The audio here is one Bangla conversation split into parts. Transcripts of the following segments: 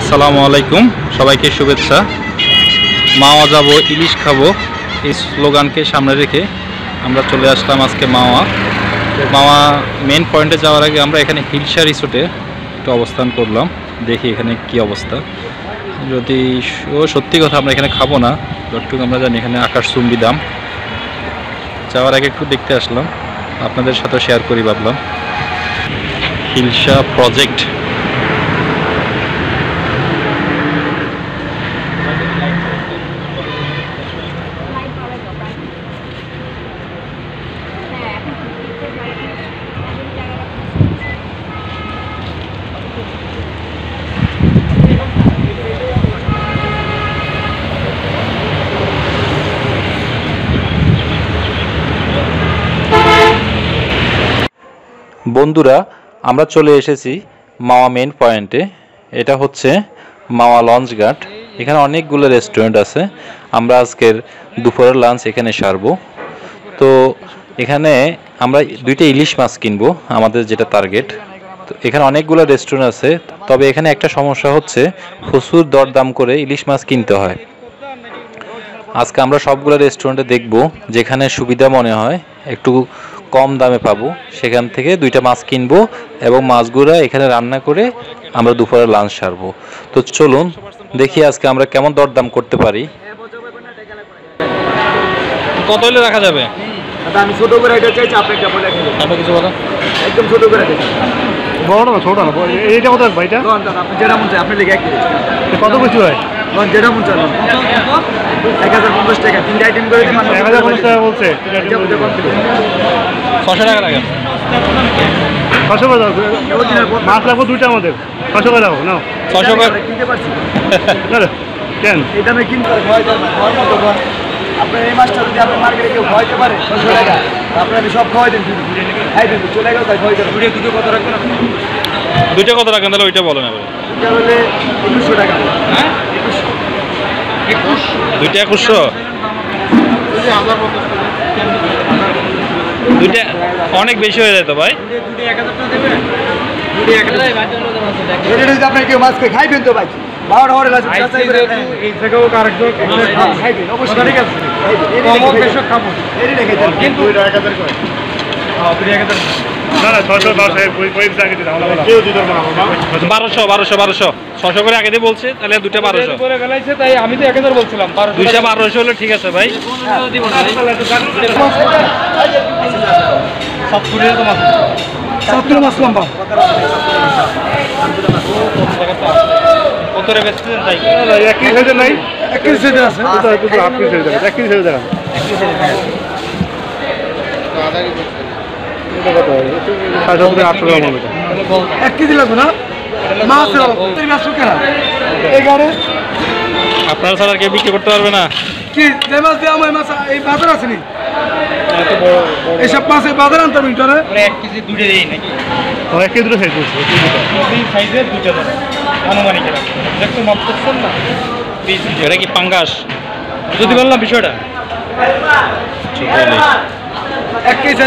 আসসালামু আলাইকুম। সবাইকে শুভেচ্ছা। মাওয়া যাব, ইলিশ খাব, এই স্লোগানকে সামনে রেখে আমরা চলে আসলাম আজকে মাওয়া। মাওয়া মেন পয়েন্টে যাওয়ার আগে আমরা এখানে হিলসা রিসোর্টে একটু অবস্থান করলাম। দেখি এখানে কি অবস্থা। যদি ও সত্যি কথা আমরা এখানে খাব না, যতটুকু আমরা জানি এখানে আকাশ চুম্বি দাম। যাওয়ার আগে একটু দেখতে আসলাম। আপনাদের সাথে শেয়ার করি ভাবলাম। হিলসা প্রজেক্ট বন্ধুরা, আমরা চলে এসেছি মাওয়া মেন পয়েন্টে এটা হচ্ছে মাওয়া লঞ্চ ঘাট। এখানে অনেকগুলো রেস্টুরেন্ট আছে। আমরা আজকের দুপুরের লাঞ্চ এখানে সারবো। তো এখানে আমরা দুইটা ইলিশ মাছ কিনবো, আমাদের যেটা টার্গেট তো এখানে অনেকগুলো রেস্টুরেন্ট আছে। তবে এখানে একটা সমস্যা হচ্ছে, প্রচুর দরদাম করে ইলিশ মাছ কিনতে হয়। আজকে আমরা সবগুলো রেস্টুরেন্টে দেখব, যেখানে সুবিধা মনে হয়। একটু কম দামে পাবো। সেখান থেকে দুইটা মাছ কিনবো এবং মাছগুলো এখানে রান্না করে আমরা দুপুরে লাঞ্চ সারবো। তো চলুন দেখি আজকে আমরা কেমন দরদাম করতে পারি। কত হলে রাখা যাবে? আমি ছোট করে এটা চাইছি আপনি একটা বলে আপনি কিছু বলেন। একদম ছোট করে বড় না ছোট না এইটা কত রাখব এটা? লোন দাদা আপনি যেটা মন চাই আপনি লিখে কত কিছু হয়? যেটা মন চাই এক হাজার পঞ্চাশ টাকা তিনটা আইটেম করে দিন এক হাজার পঞ্চাশ টাকা বলছে ছশো টাকা রাখেন ছশো করে দাও মাছ লাগবো দুইটা আমাদের। ছশো করে দাও নাও। ছশো করে কিনতে পারছি। কেন? এই দামে কিনতে পারে ভয় দেন ভয় মতো আপনার এই মাছটা যদি আপনার মার্কেটে কেউ ভয়তে পারে ছশো টাকা। আপনার আমি সব খাওয়াই দেন শুধু খাই দেন চলে গেল তাই ভয় দেন দুটো দুটো কত রাখবেন দুইটা কত রাখেন তাহলে ওইটা বলেন এবার এটা হলে একুশশো টাকা। হ্যাঁ? দুইটা একুশশো দুইটা অনেক বেশি হয়ে যায় তো ভাই আপনার কেউ মাছকে খাইবেন তো ভাই। কিন্তু বারোশো বারোশো বারোশো। ছশো করে আগে দিয়ে বলছে তাহলে দুইটা বারোশো। তাই আমি তো এক হাজার বলছিলাম দুইটা বারোশো হলে ঠিক আছে ভাই। সত্তর মাছ লম্বা কত রে বেচতেছেন তাই? এক কেজি নাই? এক কেজি আছে। হাফ কেজি সাইজ এক কেজি সাইজ দেখান। সাড়ে সাতশো থেকে আটশো হবে এক কেজি লাগবে না? মাছ মাছ শুকে না এগারো আপনারা ছাড়া আর কেউ বিক্রি করতে পারবে না। কি যে মাছ দিয়ে আমার মাছ এই বাজার আছে নি? এইসব মাছ এই বাজার আনতে হবে ইন্টারে। এক কেজি দুটো দিই নাকি? এক কেজি দুটো সাইজ সাইজের দুটো আনুমানিক দেখতে মাপ করছেন না? এটা কি পাঙ্গাস? যদি বললাম বিষয়টা। এক কেজি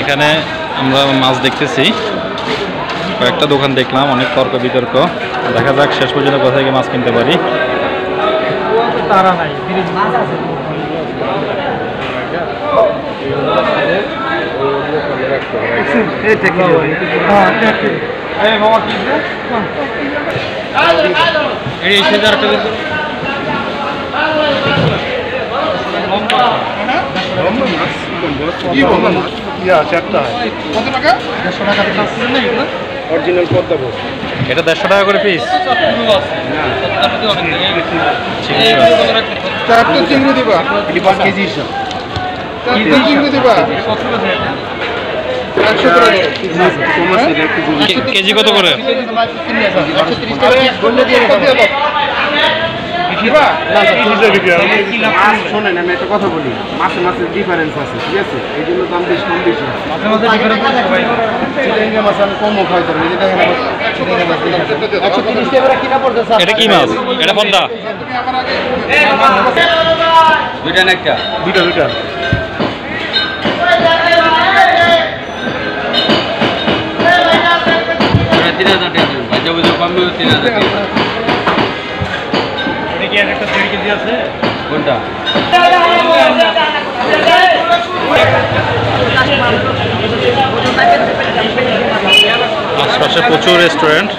এখানে আমরা মাছ দেখতেছি। কয়েকটা দোকান দেখলাম, অনেক তর্ক বিতর্ক। দেখা যাক শেষ পর্যন্ত কোথায় গিয়ে মাছ কিনতে পারি। তারা নাই মাছ আছে এই থেকে হ্যাঁ এক কেজি এই মামা কি এই সেটা একটা কি বলব ইয়া চারটা হয় অরিজিনাল পদ্মা বোস এটা দেড়শো টাকা করে পিস চিংড়ি দিবা। চিংড়ি দিবা? কেজি কত করে শোনেন আমি একটা কথা বলি মাসে মাসে ডিফারেন্স আছে ঠিক আছে এই জন্য দাম বেশি কম বেশি। মাছ আমি কমও খাই দেখেন। একশো তিরিশ টাকা কিনা পড়তেছে এটা কি মাছ এটা পদ্মা দুইটা না একটা দুইটা দুইটা হাজার টাকা দেবেন বাচ্চা বুঝে কমবে তিন হাজার টাকা কোনটা? আশপাশে প্রচুর রেস্টুরেন্ট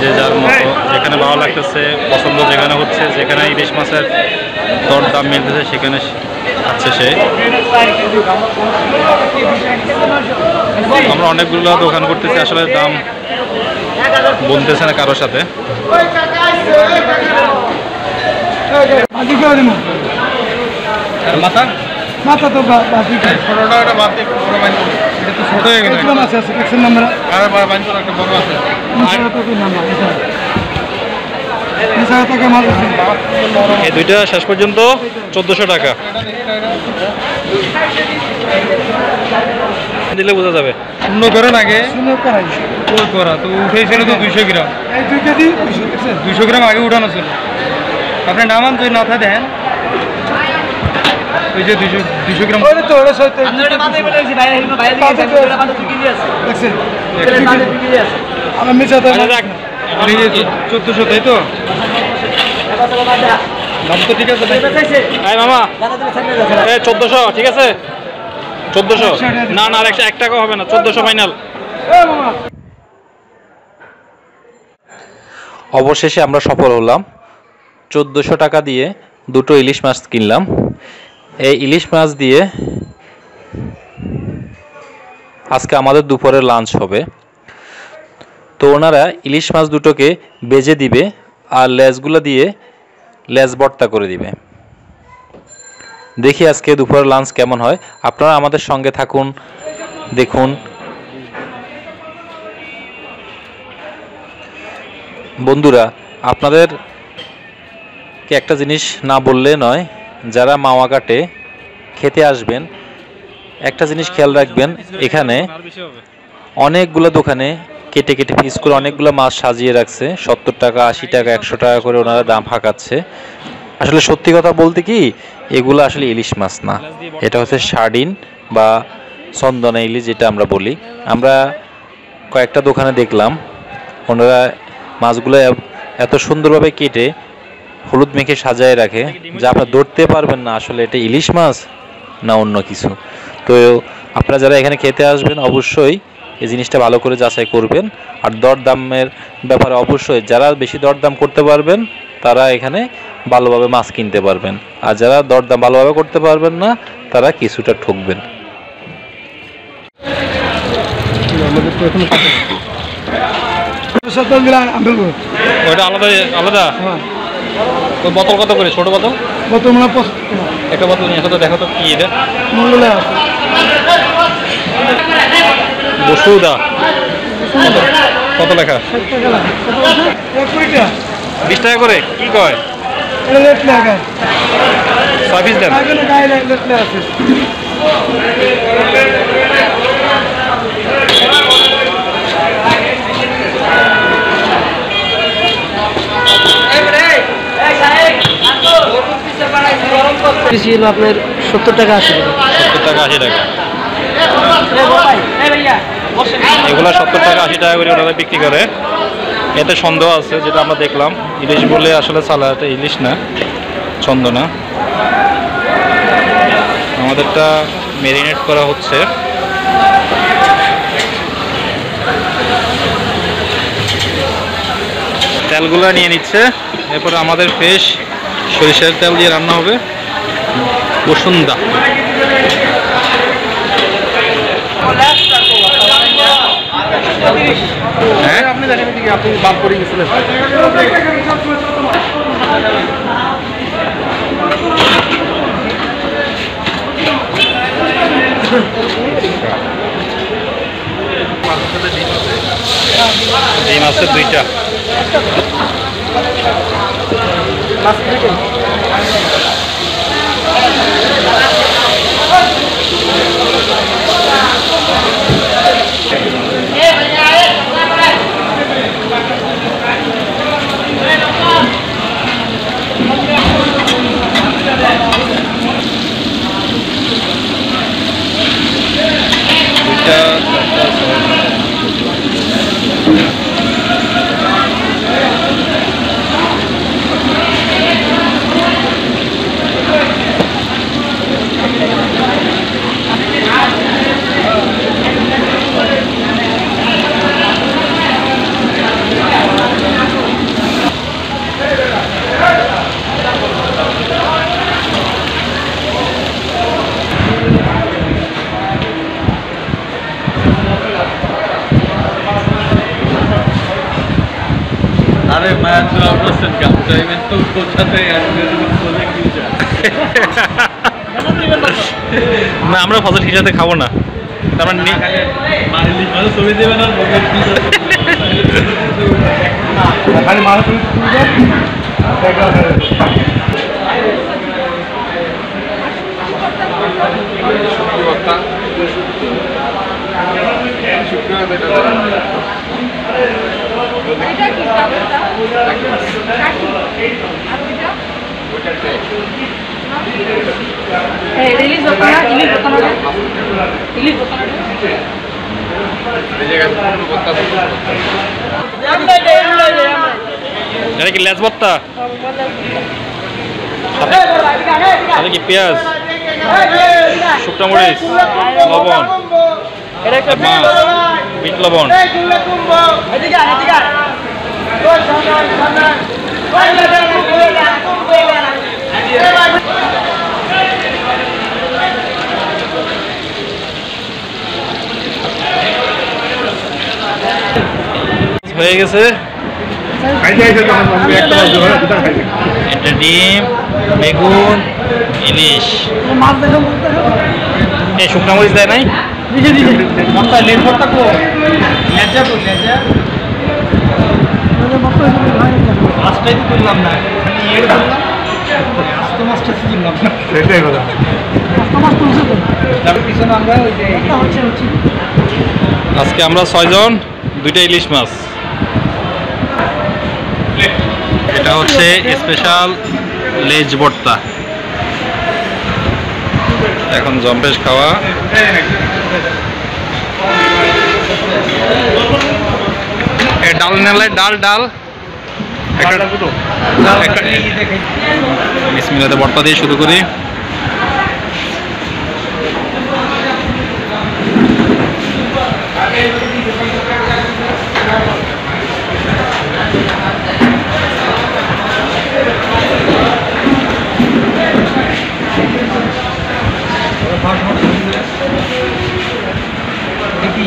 যে যার মতো যেখানে ভালো লাগতেছে পছন্দ যেখানে হচ্ছে যেখানে ইলিশ মাছের দর দাম মিলতেছে সেখানে আছে সে। আমরা অনেকগুলো দোকান করতেছি আসলে দাম বলতেছে না কারোর সাথে। মাথা? মাথা তো বাকি। ছোটটা একটা বড় এটা ছোট হয়ে আছে নাম্বার আর একটা বড় আছে। কি নাম্বার এই দুইটা শেষ পর্যন্ত চোদ্দোশো টাকা। দিলে বোঝা যাবে শূন্য করেন আগে করা তো উঠেছিল তো দুইশো গ্রাম দুইশো গ্রাম আগে উঠানো ছিল আপনি নামান যদি না দেন ওই যে দুইশো দুইশো গ্রাম তো ওরে সইতে আমার মিশা তো আচ্ছা, যাক। আর এই যে চোদ্দশো তাই তো দাম তো ঠিক আছে ভাই। মামা এ ঠিক আছে চোদ্দোশো? না না, আর একশো এক টাকা হবে না, চোদ্দোশো ফাইনাল অবশেষে আমরা সফল হলাম। চোদ্দোশো টাকা দিয়ে দুটো ইলিশ মাছ কিনলাম। এই ইলিশ মাছ দিয়ে আজকে আমাদের দুপুরের লাঞ্চ হবে। তো ওনারা ইলিশ মাছ দুটোকে বেজে দিবে আর লেজগুলো দিয়ে লেজ ভর্তা করে দিবে। দেখি আজকে দুপুরের লাঞ্চ কেমন হয়। আপনারা আমাদের সঙ্গে থাকুন, দেখুন। বন্ধুরা আপনাদেরকে একটা জিনিস না বললে নয়, যারা মাওয়া কাটে, খেতে আসবেন, একটা জিনিস খেয়াল রাখবেন, এখানে অনেকগুলো দোকানে কেটে কেটে পিস করে অনেকগুলো মাছ সাজিয়ে রাখছে। সত্তর টাকা, আশি টাকা, একশো টাকা করে ওনারা দাম হাঁকাচ্ছে। আসলে সত্যি কথা বলতে কি, এগুলো আসলে ইলিশ মাছ না। এটা হচ্ছে সার্ডিন বা চন্দনা ইলিশ যেটা আমরা বলি। আমরা কয়েকটা দোকানে দেখলাম, ওনারা মাছগুলো এত সুন্দরভাবে কেটে হলুদ মেখে সাজায় রাখে যা আপনার ধরতে পারবেন না আসলে এটা ইলিশ মাছ না অন্য কিছু। তো আপনারা যারা এখানে খেতে আসবেন অবশ্যই এই জিনিসটা ভালো করে যাচাই করবেন। আর দরদামের ব্যাপারে অবশ্যই যারা বেশি দরদাম করতে পারবেন, তারা এখানে ভালোভাবে মাছ কিনতে পারবেন। আর যারা দরদাম ভালোভাবে করতে পারবেন না তারা কিছুটা ঠকবেন। ওইটা আলাদা আলাদা? হ্যাঁ। ওই বোতল কত করে? ছোট বোতল? পঁচাত্তর টাকা একটা বোতল নিয়ে তো দেখো তো কি এটা বসুদা কত লেখা? বিশ টাকা করে? কি কয়? ছয় পিস দেন আপনার সত্তর টাকা আশি টাকা। সত্তর টাকা আশি টাকা। এগুলো সত্তর টাকা আশি টাকা করে ওনারা বিক্রি করে। এতে সন্দেহ আছে, যেটা আমরা দেখলাম। ইলিশ বলে আসলে চালা এটা ইলিশ না ছন্দ না আমাদেরটা মেরিনেট করা হচ্ছে। তেলগুলো নিয়ে নিচ্ছে। এরপরে আমাদের ফ্রেশ সরিষার তেল দিয়ে রান্না হবে। বসুন্দা হ্যাঁ? আপনি দেখেন এদিকে আপনি বাদ করে গেছিলেন। ডিম আছে দুইটা মাছ থেকে আরে মায়া চুরা বলছেন গামছা ইভেন তো কোথাতে আসবে বলে কি যায় না আমরা ফজল হিসাবে খাব না। তার মানে মানে ছবি দেবেন আর খালি মাছ তুমি এটা রিলিজ হতো না ইলিশ হতো না। ইলিশ হতো না। এটা কি লেজ ভর্তা? সাথে কি পেঁয়াজ? শুকনো মরিচ? লবণ? মাছ লবণ হয়ে গেছে। এটা ডিম বেগুন ইলিশ। মাছ এই শুকনো মরিচ দেয় নাই? সেটাই কথা। আজকে আমরা ছয়জন দুইটা ইলিশ মাছ। এটা হচ্ছে স্পেশাল লেজ ভর্তা। এখন জম্পেশ খাওয়া। এ ডাল নেলে ডাল ডাল। একটা একটা বিসমিল্লাতে বর্তা দিয়ে শুরু করি।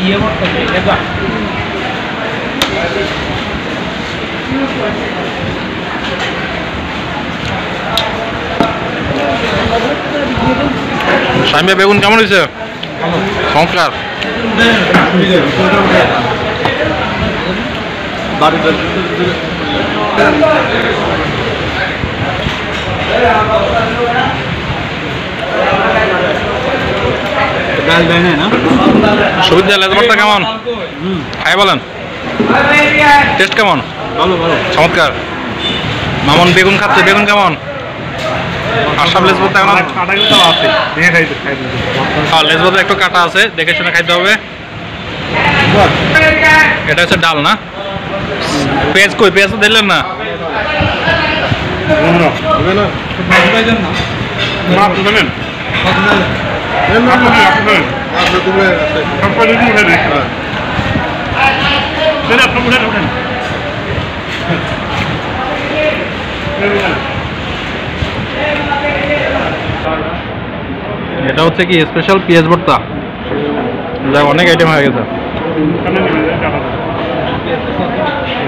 ইয়ে করতে লেজা শাইম ভাই বেগুন কেমন হয়েছে? সংস্কার। ডাল দেয় না সুবিধা লেজ ভর্তা কেমন? খাই বলেন। টেস্ট কেমন? ভালো ভালো। চমৎকার। মামন বেগুন খাচ্ছে বেগুন কেমন? আসাম লেজ ভর্তা এখন আছে হ্যাঁ লেজ ভর্তা একটু কাটা আছে দেখে শুনে খাইতে হবে। এটা হচ্ছে ডাল না? পেঁয়াজ কই? পেঁয়াজ তো দিলেন না? মাছ নেবেন সব করে দিন উঠে দেখ সেটা আপনার উঠে উঠেন এটা হচ্ছে কি স্পেশাল পেঁয়াজ ভর্তা? যা অনেক আইটেম হয়ে গেছে।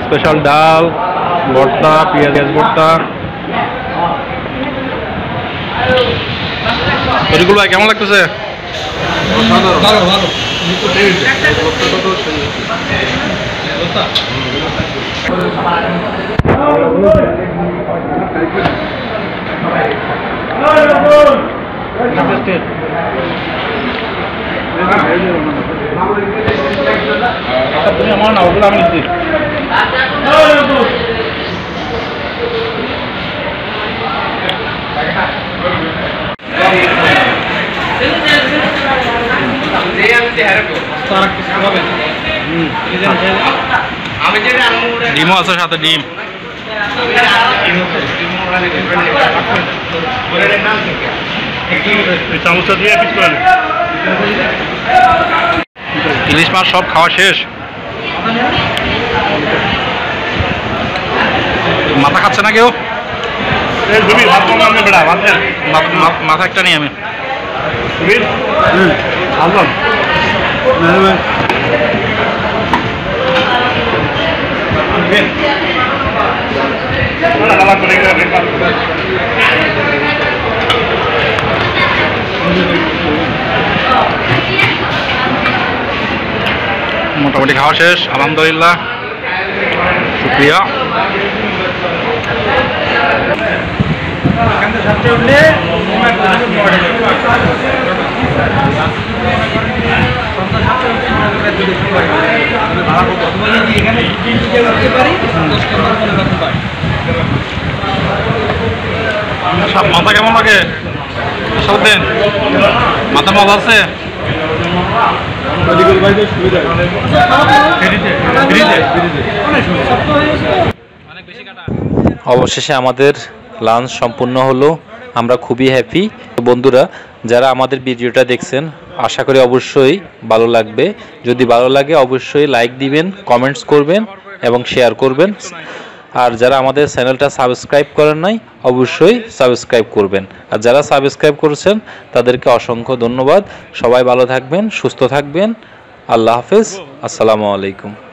স্পেশাল ডাল ভর্তা পেঁয়াজ ভর্তা। শরিকুল ভাই কেমন লাগতেছে? আমার না ওগুলো আমি ডিমও আছে সাথে ডিম। এই দিয়ে পিস করে ইলিশ মাছ সব খাওয়া শেষ? মাথা খাচ্ছে না কেউ? এই জুবির ভাত কম আনবে মোটামুটি খাওয়া শেষ আলহামদুলিল্লাহ। শুক্রিয়া। সব মাথা কেমন লাগে? সৌদিন মাথা মজা আছে? অবশেষে আমাদের লাঞ্চ সম্পূর্ণ হলো। আমরা খুবই হ্যাপি বন্ধুরা যারা আমাদের ভিডিওটা দেখছেন আশা করি অবশ্যই ভালো লাগবে। যদি ভালো লাগে, অবশ্যই লাইক দিবেন কমেন্টস করবেন এবং শেয়ার করবেন। আর যারা আমাদের চ্যানেলটা সাবস্ক্রাইব করেন নাই, অবশ্যই সাবস্ক্রাইব করবেন। আর যারা সাবস্ক্রাইব করেছেন, তাদেরকে অসংখ্য ধন্যবাদ। সবাই ভালো থাকবেন, সুস্থ থাকবেন। আল্লাহ হাফেজ। আসসালামু আলাইকুম।